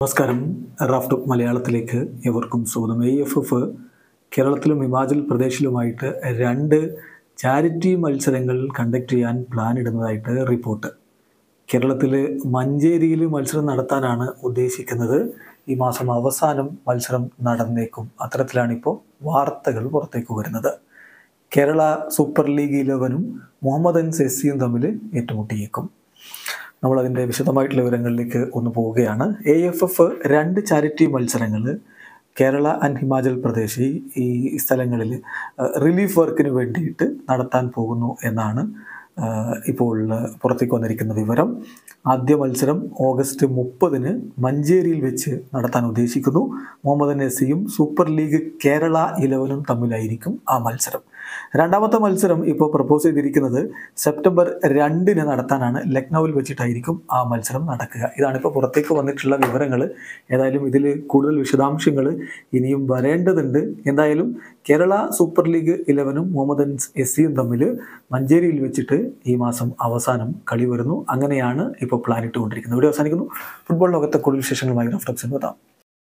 നമസ്കാരം. റാഫ്റ്റ് മലയാളത്തിലേക്ക് എവർക്കും സ്വാഗതം. എ എഫ് എഫ് കേരളത്തിലും ഹിമാചൽ പ്രദേശിലുമായിട്ട് രണ്ട് ചാരിറ്റി മത്സരങ്ങൾ കണ്ടക്ട് ചെയ്യാൻ പ്ലാൻ ഇടുന്നതായിട്ട് റിപ്പോർട്ട് കേരളത്തിൽ മഞ്ചേരിയിൽ മത്സരം നടത്താനാണ് ഉദ്ദേശിക്കുന്നത്. ഈ മാസം അവസാനം മത്സരം നടന്നേക്കും. അത്തരത്തിലാണിപ്പോൾ വാർത്തകൾ പുറത്തേക്ക് വരുന്നത്. കേരള സൂപ്പർ ലീഗ് ഇലവനും മുഹമ്മദൻ സെസ്സിയും തമ്മിൽ ഏറ്റുമുട്ടിയേക്കും. നമ്മളതിന്റെ വിശദമായിട്ടുള്ള വിവരങ്ങളിലേക്ക് ഒന്ന് പോവുകയാണ്. എ എഫ് എഫ് രണ്ട് ചാരിറ്റി മത്സരങ്ങൾ കേരള ആൻഡ് ഹിമാചൽ പ്രദേശ് ഈ സ്ഥലങ്ങളിൽ റിലീഫ് വർക്കിന് വേണ്ടിയിട്ട് നടത്താൻ പോകുന്നു എന്നാണ് ഇപ്പോൾ പുറത്തേക്ക് വന്നിരിക്കുന്ന വിവരം. ആദ്യ മത്സരം ഓഗസ്റ്റ് മുപ്പതിന് മഞ്ചേരിയിൽ വെച്ച് നടത്താൻ ഉദ്ദേശിക്കുന്നു. മുഹമ്മദ് നസിയും സൂപ്പർ ലീഗ് കേരള ഇലവനും തമ്മിലായിരിക്കും ആ മത്സരം. രണ്ടാമത്തെ മത്സരം ഇപ്പോൾ പ്രപ്പോസ് ചെയ്തിരിക്കുന്നത് സെപ്റ്റംബർ രണ്ടിന് നടത്താനാണ് ലക്നൌവിൽ വെച്ചിട്ടായിരിക്കും ആ മത്സരം നടക്കുക. ഇതാണിപ്പോൾ പുറത്തേക്ക് വന്നിട്ടുള്ള വിവരങ്ങൾ. ഏതായാലും ഇതിൽ കൂടുതൽ വിശദാംശങ്ങൾ ഇനിയും വരേണ്ടതുണ്ട്. എന്തായാലും കേരള സൂപ്പർ ലീഗ് ഇലവനും മുഹമ്മദൻ എസ് സിയും തമ്മിൽ മഞ്ചേരിയിൽ വെച്ചിട്ട് ഈ മാസം അവസാനം കളി വരുന്നു. അങ്ങനെയാണ് ഇപ്പോൾ പ്ലാൻ ഇട്ടുകൊണ്ടിരിക്കുന്നത്. ഇവിടെ അവസാനിക്കുന്നു. ഫുട്ബോൾ ലോകത്തെ കൂടുതൽ വിശേഷങ്ങളുമായി റഫ്ലക്സ് എത്താം.